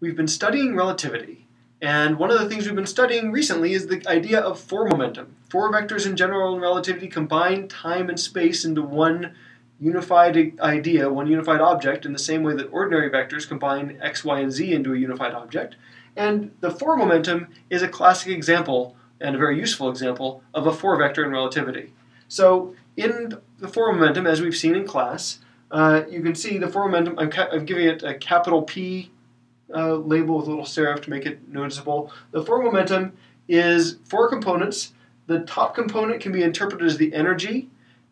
we've been studying relativity. And one of the things we've been studying recently is the idea of four momentum. Four vectors in general in relativity combine time and space into one unified idea, one unified object, in the same way that ordinary vectors combine x, y, and z into a unified object. And the four momentum is a classic example, and a very useful example, of a four vector in relativity. So in the four momentum, as we've seen in class, uh, you can see the four momentum, I'm, I'm giving it a capital P uh, label with a little serif to make it noticeable. The four momentum is four components. The top component can be interpreted as the energy.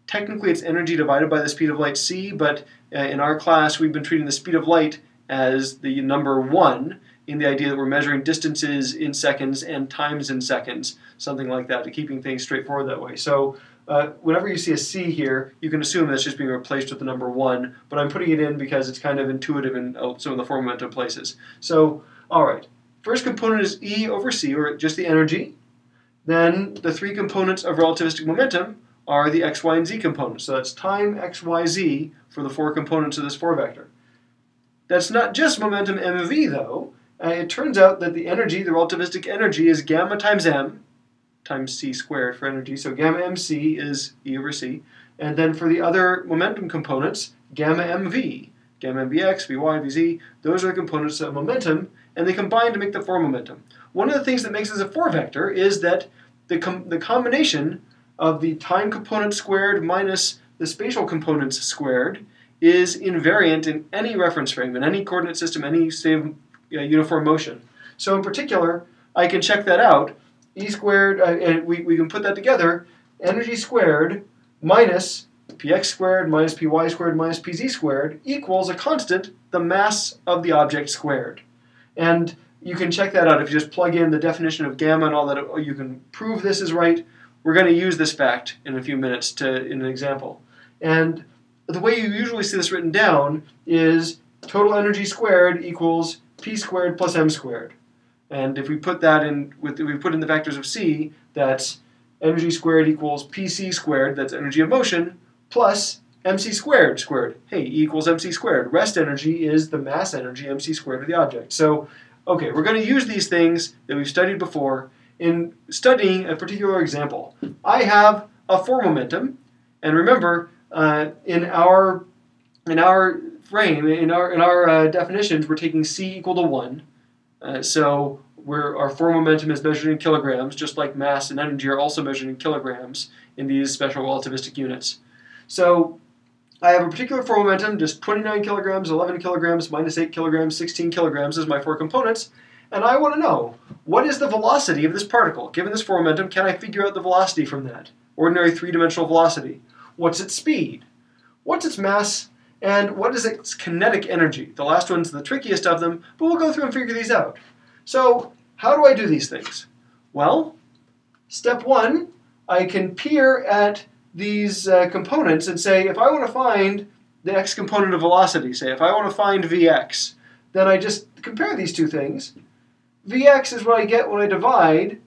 Technically, it's energy divided by the speed of light c, but uh, in our class, we've been treating the speed of light as the number one in the idea that we're measuring distances in seconds and times in seconds, something like that, to keeping things straightforward that way. So uh, whenever you see a C here, you can assume that's just being replaced with the number 1, but I'm putting it in because it's kind of intuitive in uh, some of the four momentum places. So, all right, first component is E over C, or just the energy. Then the three components of relativistic momentum are the x, y, and z components. So that's time x, y, z for the four components of this four vector. That's not just momentum mv, though. Uh, it turns out that the energy, the relativistic energy, is gamma times m times c squared for energy. So gamma mc is E over c. And then for the other momentum components, gamma mv, gamma mvx, vy, vz, those are the components of momentum, and they combine to make the four momentum. One of the things that makes this a four vector is that the, com the combination of the time component squared minus the spatial components squared is invariant in any reference frame, in any coordinate system, any state of uh, uniform motion. So in particular, I can check that out. E squared, uh, and we, we can put that together, energy squared minus px squared minus py squared minus pz squared equals a constant, the mass of the object squared. And you can check that out if you just plug in the definition of gamma and all that. Oh, you can prove this is right. We're going to use this fact in a few minutes to in an example. And the way you usually see this written down is total energy squared equals p squared plus m squared. And if we put that in, with we put in the vectors of c, that's energy squared equals pc squared, that's energy of motion, plus mc squared squared. Hey, E equals mc squared. Rest energy is the mass energy, mc squared of the object. So, okay, we're going to use these things that we've studied before in studying a particular example. I have a four momentum, and remember, uh, in our in our frame, in our in our uh, definitions, we're taking c equal to one. Uh, so our four momentum is measured in kilograms, just like mass and energy are also measured in kilograms in these special relativistic units. So I have a particular four momentum, just 29 kilograms, 11 kilograms, minus 8 kilograms, 16 kilograms as my four components, and I want to know, what is the velocity of this particle? Given this four momentum, can I figure out the velocity from that? Ordinary three-dimensional velocity. What's its speed? What's its mass? And what is its kinetic energy? The last one's the trickiest of them, but we'll go through and figure these out. So, how do I do these things? Well, step one, I can peer at these uh, components and say, if I want to find the x component of velocity, say, if I want to find vx, then I just compare these two things. Vx is what I get when I divide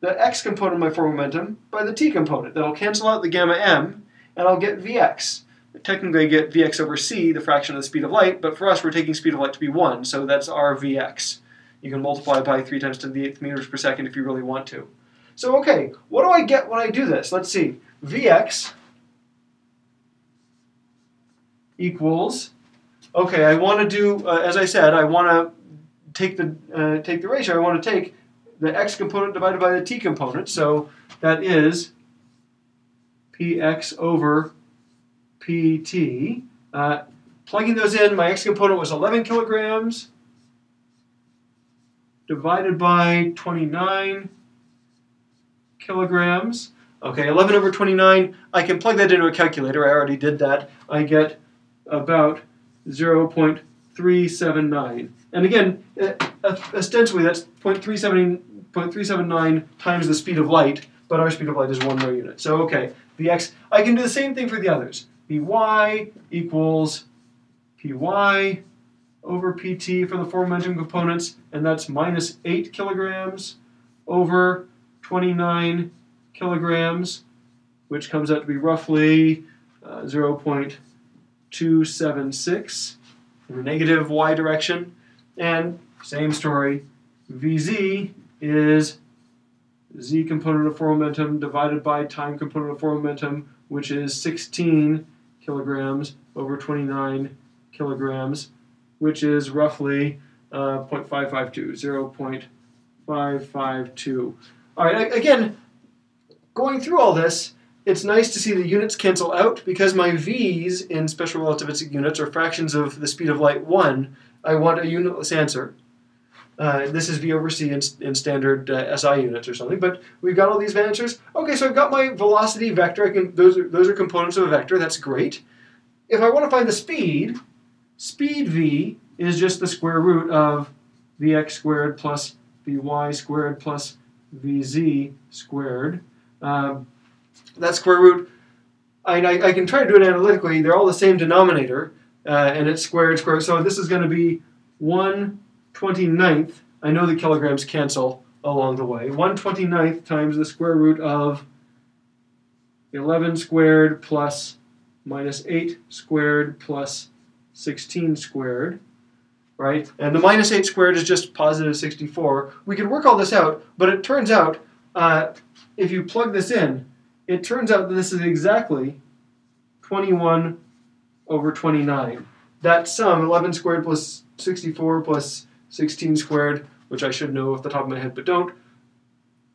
the x component of my four momentum by the t component. That'll cancel out the gamma m, and I'll get Vx. Technically, I get Vx over c, the fraction of the speed of light, but for us, we're taking speed of light to be 1, so that's our Vx. You can multiply by 3 times 10 to the 8th meters per second if you really want to. So, okay, what do I get when I do this? Let's see. Vx equals, okay, I want to do, uh, as I said, I want to take the, uh, take the ratio. I want to take the x component divided by the t component, so that is px over pt. Uh, plugging those in, my x component was 11 kilograms divided by 29 kilograms. Okay, 11 over 29, I can plug that into a calculator. I already did that. I get about 0.379. And again, ostensibly that's 0.379 times the speed of light, but our speed of light is one more unit. So okay, the x, I can do the same thing for the others. Vy equals Py over Pt for the four momentum components, and that's minus 8 kilograms over 29 kilograms, which comes out to be roughly uh, 0.276 in the negative y direction. And same story. Vz is z component of four momentum divided by time component of four momentum, which is 16 kilograms over 29 kilograms, which is roughly uh, 0.552, 0.552. All right, again, going through all this, it's nice to see the units cancel out because my v's in special relativistic units are fractions of the speed of light 1. I want a unitless answer. Uh, this is v over c in, in standard uh, SI units or something, but we've got all these answers. Okay, so I've got my velocity vector. I can, those, are, those are components of a vector. That's great. If I want to find the speed, speed v is just the square root of vx squared plus vy squared plus vz squared. Um, that square root, I, I, I, can try to do it analytically. They're all the same denominator, uh, and it's squared, squared. So this is going to be 1 29th, I know the kilograms cancel along the way. 1 29th times the square root of 11 squared plus minus 8 squared plus 16 squared, right? And the minus 8 squared is just positive 64. We could work all this out, but it turns out uh, if you plug this in, it turns out that this is exactly 21 over 29. That sum, 11 squared plus 64 plus 16 squared, which I should know off the top of my head, but don't.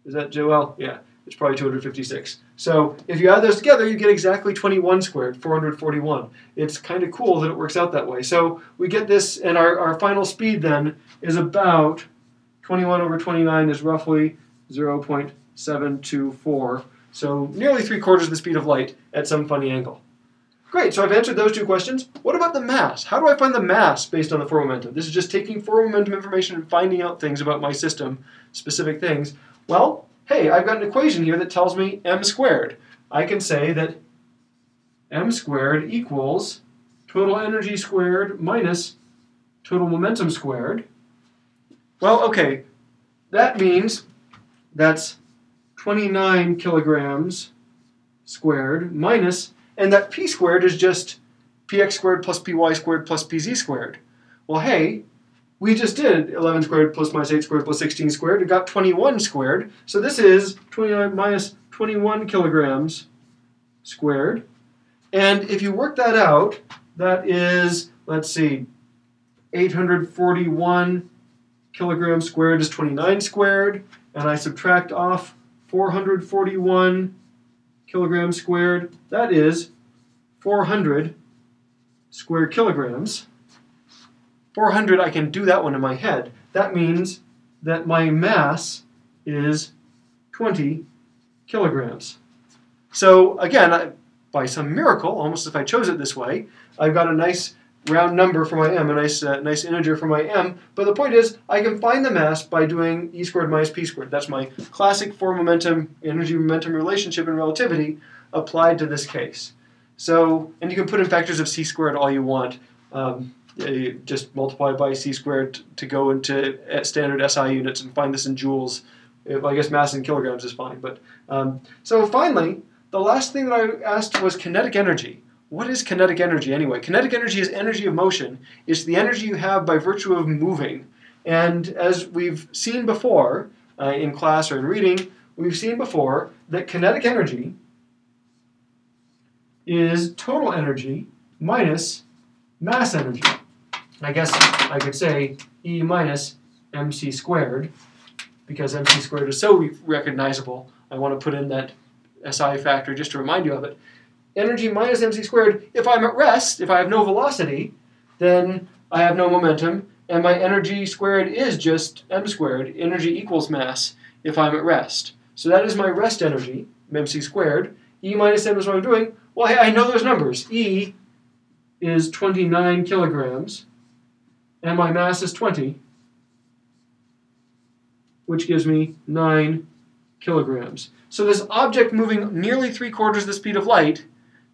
Is that Joel? Yeah, it's probably 256. So if you add those together, you get exactly 21 squared, 441. It's kind of cool that it works out that way. So we get this, and our, our final speed then is about 21 over 29 is roughly 0.724. So nearly three quarters of the speed of light at some funny angle. Great, so I've answered those two questions. What about the mass? How do I find the mass based on the four momentum? This is just taking four momentum information and finding out things about my system, specific things. Well, hey, I've got an equation here that tells me m squared. I can say that m squared equals total energy squared minus total momentum squared. Well, okay, that means that's 29 kilograms squared minus and that p squared is just px squared plus py squared plus pz squared. Well, hey, we just did 11 squared plus minus 8 squared plus 16 squared. It got 21 squared. So this is 29 minus 21 kilograms squared. And if you work that out, that is, let's see, 841 kilograms squared is 29 squared. And I subtract off 441 kilograms squared. That is 400 square kilograms. 400, I can do that one in my head. That means that my mass is 20 kilograms. So again, I, by some miracle, almost if I chose it this way, I've got a nice round number for my m, a nice, uh, nice integer for my m. But the point is, I can find the mass by doing e squared minus p squared. That's my classic four momentum, energy momentum relationship in relativity applied to this case. So, and you can put in factors of c squared all you want. Um, you just multiply by c squared to go into uh, standard SI units and find this in joules. I guess mass in kilograms is fine. But um, so finally, the last thing that I asked was kinetic energy what is kinetic energy anyway? Kinetic energy is energy of motion. It's the energy you have by virtue of moving. And as we've seen before uh, in class or in reading, we've seen before that kinetic energy is total energy minus mass energy. I guess I could say E minus mc squared, because mc squared is so recognizable. I want to put in that SI factor just to remind you of it energy minus mc squared. If I'm at rest, if I have no velocity, then I have no momentum, and my energy squared is just m squared. Energy equals mass if I'm at rest. So that is my rest energy, mc squared. E minus m is what I'm doing. Well, hey, I know those numbers. E is 29 kilograms, and my mass is 20, which gives me 9 kilograms. So this object moving nearly three quarters the speed of light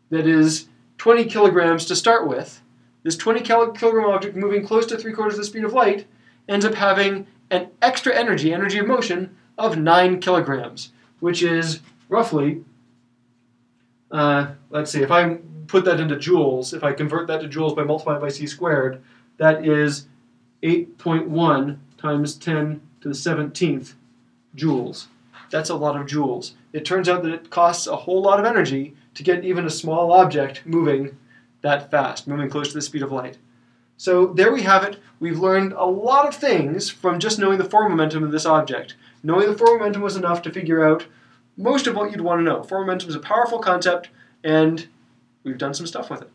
that is 20 kilograms to start with, this 20 kilogram object moving close to three quarters of the speed of light ends up having an extra energy, energy of motion, of 9 kilograms, which is roughly, uh, let's see, if I put that into joules, if I convert that to joules by multiplying by c squared, that is 8.1 times 10 to the 17th joules. That's a lot of joules. It turns out that it costs a whole lot of energy to get even a small object moving that fast, moving close to the speed of light. So there we have it. We've learned a lot of things from just knowing the four momentum of this object. Knowing the four momentum was enough to figure out most of what you'd want to know. Four momentum is a powerful concept, and we've done some stuff with it.